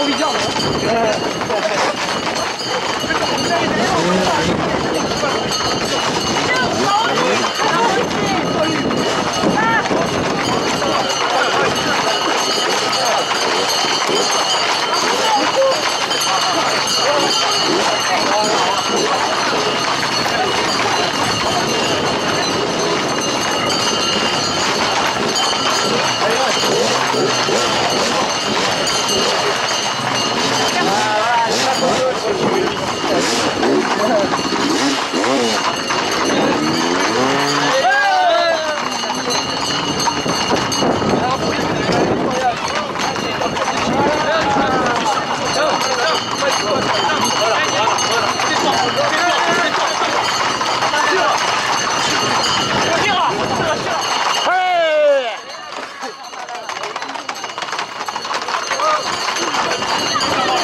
我比较……呃，Come on.